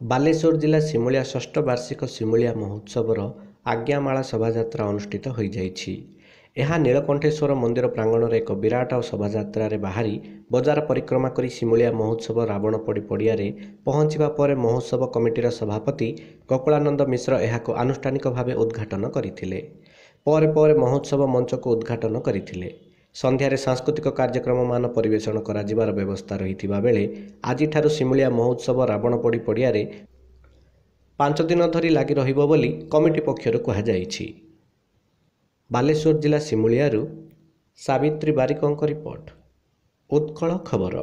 ବାଲେଶ୍ୱର ଜିଲ୍ଲା ସିମୁଳିଆ ଷଷ୍ଠ ବାର୍ଷିକ ସିମୁଳିଆ ମହୋତ୍ସବର ଆଜ୍ଞାମାଳା ଶୋଭାଯାତ୍ରା ଅନୁଷ୍ଠିତ ହୋଇଯାଇଛି। ଏହା ନୀଳକଣ୍ଠେଶ୍ୱର ମନ୍ଦିର ପ୍ରାଙ୍ଗଣରେ ଏକ ବିରାଟ ଶୋଭାଯାତ୍ରାରେ ବାହାରି ବଜାର ପରିକ୍ରମା କରି ସିମୁଳିଆ ମହୋତ୍ସବ ରାବଣପୋଡ଼ି ପଡ଼ିଆରେ ପହଞ୍ଚିବା ପରେ ମହୋତ୍ସବ କମିଟିର ସଭାପତି ଗୋକୁଳାନନ୍ଦ ମିଶ୍ର ଏହାକୁ ଆନୁଷ୍ଠାନିକ ଭାବେ ଉଦ୍ଘାଟନ କରିଥିଲେ। ପରେ ପରେ ମହୋତ୍ସବ ମଞ୍ଚକୁ ଉଦ୍ଘାଟନ କରିଥିଲେ। ସନ୍ଧ୍ୟାରେ ସାଂସ୍କୃତିକ କାର୍ଯ୍ୟକ୍ରମମାନ ପରିବେଷଣ କରାଯିବାର ବ୍ୟବସ୍ଥା ରହିଥିବା ବେଳେ ଆଜିଠାରୁ ସିମୁଳିଆ ମହୋତ୍ସବ ରାବଣପୋଡ଼ି ପଡ଼ିଆରେ ପାଞ୍ଚ ଦିନ ଧରି ଲାଗି ରହିବ ବୋଲି କମିଟି ପକ୍ଷରୁ କୁହାଯାଇଛି। ବାଲେଶ୍ୱର ଜିଲ୍ଲା ସିମୁଳିଆରୁ ସାବିତ୍ରୀ ବାରିକଙ୍କ ରିପୋର୍ଟ। ଉତ୍କଳ ଖବର।